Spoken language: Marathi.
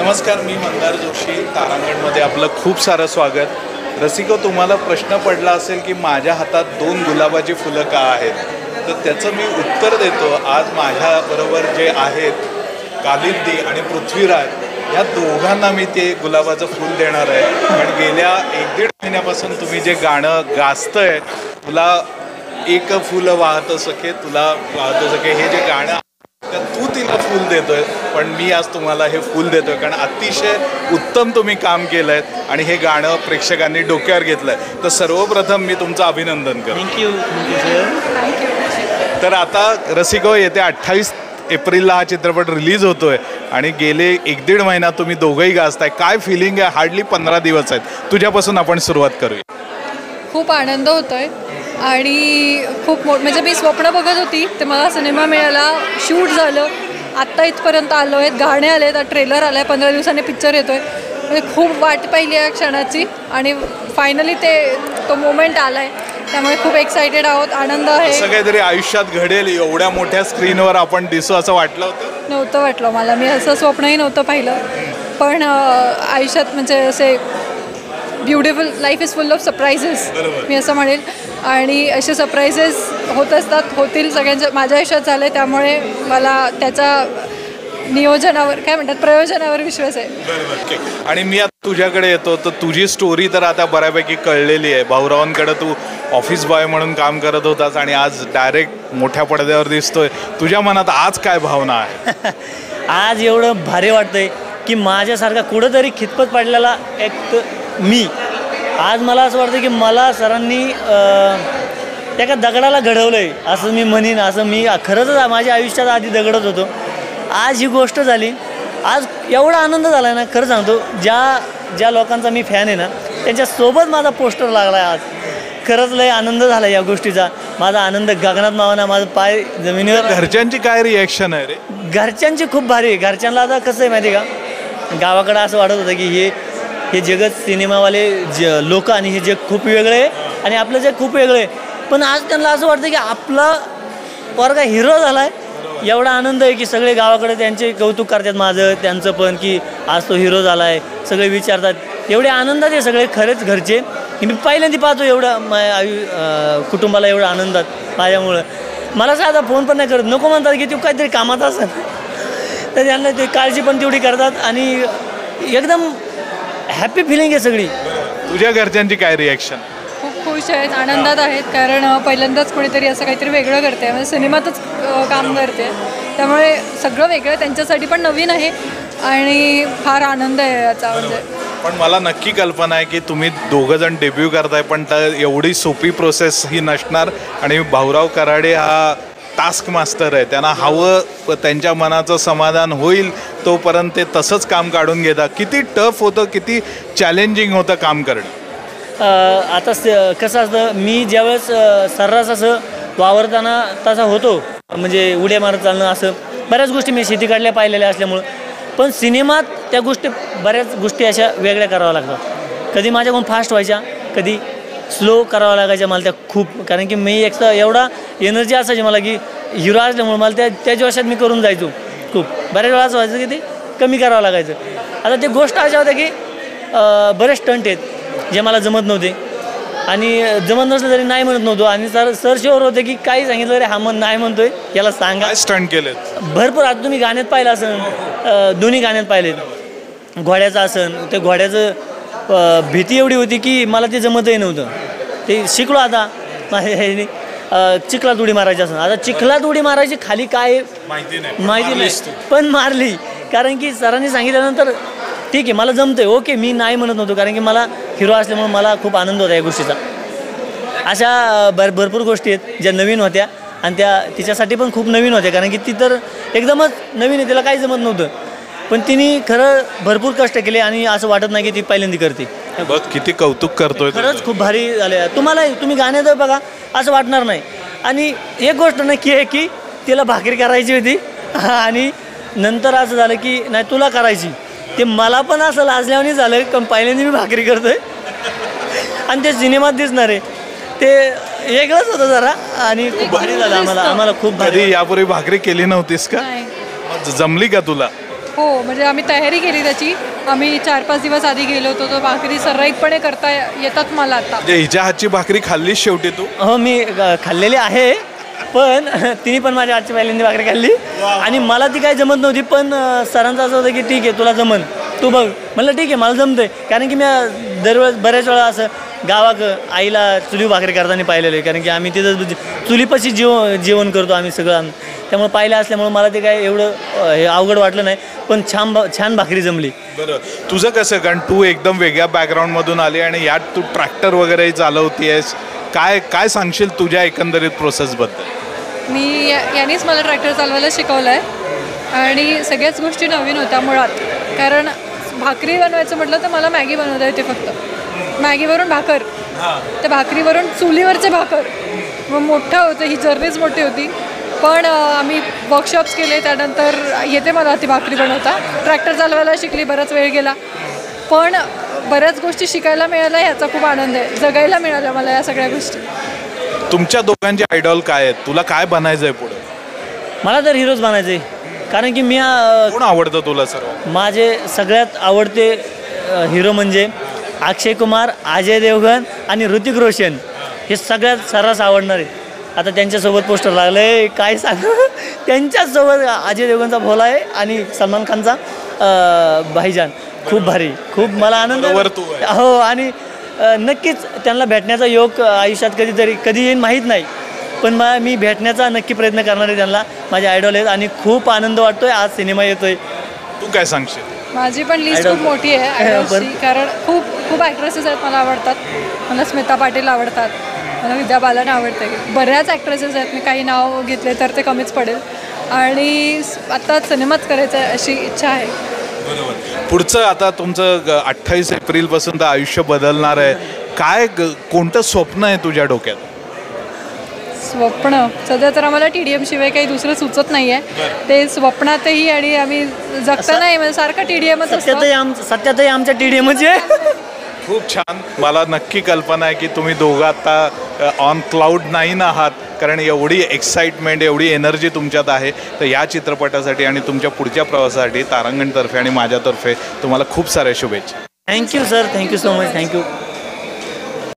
नमस्कार मी मंदार जोशी तारांगणमध्ये आपलं खूप सारं स्वागत. रसिको तुम्हाला प्रश्न पडला असेल की माझ्या हातात दोन गुलाबाची फुलं का आहेत? तर त्याचं मी उत्तर देतो. आज माझ्याबरोबर जे आहेत कालिंदी आणि पृथ्वीराज या दोघांना मी ते गुलाबाचं फूल देणार आहे. कारण गेल्या एक दीड महिन्यापासून तुम्ही जे गाणं गाजतंय तुला एक फुलं वाहत सखे तुला वाहत सखे हे जे गाणं तर तू तिला फूल देतोय. पण मी आज तुम्हाला हे फूल देतोय कारण अतिशय उत्तम तुम्ही काम केलंय आणि हे गाणं प्रेक्षकांनी डोक्यावर घेतलंय. तर सर्वप्रथम मी तुमचं अभिनंदन करतो. थँक्यू तर आता रसिको येत्या अठ्ठावीस एप्रिलला हा चित्रपट रिलीज होतोय आणि गेले एक दीड महिना तुम्ही दोघंही गाजताय. काय फिलिंग आहे? हार्डली पंधरा दिवस आहेत. तुझ्यापासून आपण सुरुवात करूया. खूप आनंद होतोय आणि खूप मोठ म्हणजे मी स्वप्न बघत होती ते मला सिनेमा मिळाला शूट झालं आत्ता इथपर्यंत आलो आहेत गाणे आले आहेत ट्रेलर आलं आहे पंधरा दिवसांनी पिक्चर येतो आहे म्हणजे खूप वाट पाहिली आहे क्षणाची. आणि फायनली ते तो मोमेंट आला आहे त्यामुळे खूप एक्सायटेड आहोत. आनंद आहे. असं काहीतरी आयुष्यात घडेल. एवढ्या मोठ्या स्क्रीनवर आपण दिसू असं वाटलं होतं? नव्हतं वाटलं मला. मी असं स्वप्नही नव्हतं पाहिलं. पण अं, आयुष्यात म्हणजे असे beautiful life is full of बरोबर. मी असं म्हणेल. आणि असे सरप्राईजेस होत असतात होतील सगळ्यांच्या माझ्या आयुष्यात झाले त्यामुळे मला त्याच्या नियोजनावर काय म्हणतात प्रयोजनावर विश्वास आहे. ओके. आणि मी आता तुझ्याकडे येतो तर तुझी स्टोरी तर आता बऱ्यापैकी कळलेली आहे. भाऊरावांकडे तू ऑफिस बॉय म्हणून काम करत होतास आणि आज डायरेक्ट मोठ्या पडद्यावर दिसतोय. तुझ्या मनात आज काय भावना आहे? आज एवढं भारी वाटतंय की माझ्यासारखा कुठंतरी खितपत पडलेला एक त- मी. आज मला असं वाटतं की मला सरांनी अं, त्या एका दगडाला घडवलं आहे असं मी म्हणीन असं मी खरंच माझ्या आयुष्यात आधी दगडत होतो. आज ही गोष्ट झाली. आज एवढा आनंद झाला आहे ना खरं सांगतो ज्या ज्या लोकांचा मी फॅन आहे ना त्यांच्यासोबत माझा पोस्टर लागला आहे आज. खरंच लय आनंद झाला या गोष्टीचा. माझा आनंद गगनात मावना माझा पाय जमिनीवर घरच्यांची काय रिॲक्शन आहे रे? घरच्यांची खूप भारी आहे. घरच्यांना आता कसं आहे माहिती का? गावाकडं असं वाटत होतं की हे हे जगत सिनेमावाले ज लोक आणि हे जग खूप वेगळं आहे आणि आपलं जग खूप वेगळं आहे. पण आज त्यांना असं वाटतं की आपला वर्गा हिरो झाला आहे एवढा आनंद आहे की सगळे गावाकडे त्यांचे कौतुक करतात माझं त्यांचं पण की आज तो हिरो झाला आहे सगळे विचारतात. एवढे आनंदात आहे सगळे खरेच घरचे. की मी पहिल्यांदा पाहतो एवढं माझ्या आयु कुटुंबाला एवढं आनंदात माझ्यामुळं. मला साधा फोन पण नाही करत. नको म्हणतात की तू काहीतरी कामात असतात तर त्यांना ते काळजी पण तेवढी करतात आणि एकदम हॅपी फिलिंग आहे सगळी. तुझ्या घरच्यांची काय रिॲक्शन खुश आहेत आनंदात आहेत कारण पहिल्यांदाच कोणीतरी असं काहीतरी वेगळं करते म्हणजे सिनेमातच काम करते त्यामुळे सगळं वेगळं त्यांच्यासाठी पण नवीन आहे आणि फार आनंद आहे याचा म्हणजे. पण मला नक्की कल्पना आहे की तुम्ही दोघं जण डेब्यू करताय पण तर एवढी सोपी प्रोसेस ही नसणार. आणि भाऊराव कराडे हा टास्क मास्टर आहे. त्यांना हवं त्यांच्या मनाचं समाधान होईल तोपर्यंत ते तसंच काम काढून घेतात. किती टफ होतं किती चॅलेंजिंग होतं काम करणं. आता स कसं असतं मी ज्यावेळेस सर्रास असं वावरताना तसा होतो म्हणजे उड्या मारत चालणं असं बऱ्याच गोष्टी मी शेती काढल्या पाहिलेल्या असल्यामुळं. पण सिनेमात त्या गोष्टी बऱ्याच गोष्टी अशा वेगळ्या कराव्या लागतात. कधी माझ्याकडून फास्ट व्हायच्या कधी स्लो करावं लागायच्या मला त्या खूप कारण की मी एक तर एवढा एनर्जी असायची मला की हिरो असल्यामुळे मला त्या त्या जोशात मी करून जायचो खूप. बऱ्याच वेळा असं व्हायचं की ते कमी करावं लागायचं. आता ते गोष्ट अशा होत्या की बरेच स्टंट आहेत. जे मला जमत नव्हते. आणि जमत नसलं तरी नाही म्हणत नव्हतो. आणि सर सर शिवर होते की काही सांगितलं रे हा मन नाही म्हणतोय. याला सांगा. स्टंट केलेत? भरपूर आता तुम्ही गाण्यात पाहिलं असन अ, दोन्ही गाण्यात पाहिलेत. घोड्याचं असन ते घोड्याचं भीती एवढी होती की मला ते जमतही नव्हतं. ते शिकलो आता. चिखलात उडी मारायची असं आता चिखलात उडी मारायची खाली काय? माहिती नाही. माहिती नाही. पण मारली. कारण की सरांनी सांगितल्यानंतर ठीक आहे मला जमतंय. ओके मी नाही म्हणत नव्हतो. कारण की मला हिरो असल्यामुळे मला खूप आनंद होता या गोष्टीचा. अशा भर भरपूर गोष्टी आहेत ज्या नवीन होत्या आणि त्या तिच्यासाठी पण खूप नवीन होत्या. कारण की ती तर एकदमच नवीन आहे तिला काही जमत नव्हतं. पण तिने खरं भरपूर कष्ट केले आणि असं वाटत नाही की ती पहिल्यांदा करते. बघ किती कौतुक करतोय. खरंच खूप भारी झाले तुम्हाला तुम्ही गाण्यात बघा असं वाटणार नाही. आणि एक गोष्ट नक्की आहे की तिला भाकरी करायची होती. आणि नंतर असं झालं की नाही तुला करायची. ते मला पण असं लाजल्याने झालं कारण पहिल्यांदा मी भाकरी करतोय. आणि ते सिनेमात दिसणार. आहे ते वेगळंच होतं जरा. आणि खूप भारी झालं. आम्हाला आम्हाला खूप भारी कधी यापूर्वी भाकरी केली नव्हतीस का? नाही. मग जमली का तुला? हो म्हणजे आम्ही तयारी केली त्याची. आम्ही चार पाच दिवस आधी गेलो होतो. तो भाकरी सर्राईतपणे करता येतात मला आता. म्हणजे हिच्या हातची भाकरी खाल्ली शेवटी तू? हो मी अ, खाल्लेली आहे. पण तिने पण माझ्या आजची पहिल्यांदा भाकरी खाल्ली. आणि मला ती काय जमत नव्हती पण सरांचं असं होतं की ठीक आहे तुला जमन. तू बघ. म्हणलं ठीक आहे मला जमतंय. कारण की मी दरवेळेस बऱ्याच वेळा असं गावाक आईला चुली भाकरी करताना पाहिलेलं आहे. कारण की आम्ही तिथं चुलीपाशी जेव जेवण करतो आम्ही सगळं. त्यामुळे पाहिलं असल्यामुळे मला ते काय एवढं हे अवघड वाटलं नाही. पण छान छान भाकरी जमली. बरं. तुझं कसं? कारण तू एकदम वेगळ्या बॅकग्राऊंडमधून आली आणि यात तू ट्रॅक्टर वगैरे चालवतीयस काय काय सांगशील तुझ्या एकंदरीत प्रोसेसबद्दल मी या- यांनीच मला ट्रॅक्टर चालवायला शिकवलं आहे आणि सगळ्याच गोष्टी नवीन होत्या मुळात. कारण भाकरी बनवायचं म्हटलं तर मला मॅगी बनवता येते फक्त. मॅगीवरून भाकर. त्या भाकरीवरून चुलीवरचे भाकर. मग मोठं होतं ही जर्नीच मोठी होती. पण आम्ही वर्कशॉप्स केले त्यानंतर येते मला ती भाकरी बनवता. ट्रॅक्टर चालवायला शिकली बराच वेळ गेला. पण बऱ्याच गोष्टी शिकायला मिळाल्या ह्याचा खूप आनंद आहे. जगायला मिळाल्या मला या सगळ्या गोष्टी. तुमच्या दोघांचे आयडॉल काय आहेत? तुला काय बनायचं आहे पुढे? मला तर हिरोज बनायचं आहे कारण की मी कोण आवडतं तुला सर्व? माझे सगळ्यात आवडते हिरो म्हणजे अक्षय कुमार अजय देवगण आणि ऋतिक रोशन. हे सगळ्यात सर्रास आवडणारे. आता त्यांच्यासोबत पोस्टर लागले काय सांग? त्यांच्यासोबत अजय देवगणचा भोला आहे आणि सलमान खानचा भाईजान. खूप भारी. खूप मला आनंद बरोबर तू आहे. हो आणि नक्कीच त्यांना भेटण्याचा योग आयुष्यात कधीतरी कधी येईन माहीत नाही. पण मला मी भेटण्याचा नक्की प्रयत्न करणार आहे त्यांना. माझे आयडॉल आहेत आणि खूप आनंद वाटतोय. आज सिनेमा येतोय. तू काय सांगशील? माझी पण लिस्ट. खूप मोठी आहे कारण खूप खूप ॲक्ट्रेसेस आहेत मला आवडतात. मला स्मिता पाटील आवडतात. मला विद्या बालन आवडते. बऱ्याच ॲक्ट्रेसेस आहेत. मी काही नाव घेतले तर ते कमीच पडेल. आणि आता सिनेमाच करायचा आहे अशी इच्छा आहे. बरोबर. पुढचं आता तुमचं अठ्ठावीस एप्रिलपासून तर आयुष्य बदलणार आहे. काय ग- कोणतं स्वप्न आहे तुझ्या डोक्यात? स्वप्न. सध्या तर आम्हाला टी डी एम शिवाय काही दुसरं सुचत नाही आहे ते स्वप्नातही आणि आम्ही जगता नाही म्हणजे सारखं टी डी एमच असतं. सत्यातही आम सत्यातही आमच्या टी डी एमचे खूप छान. मला नक्की कल्पना आहे की तुम्ही दोघं आता ऑन क्लाउड नाईन आहात. कारण एवढी एक्साइटमेंट एवढी एनर्जी तुमच्यात आहे. तर या चित्रपटासाठी आणि तुमच्या पुढच्या प्रवासासाठी तारांगणतर्फे आणि माझ्यातर्फे तुम्हाला खूप साऱ्या शुभेच्छा. Thank you sir thank you so much thank you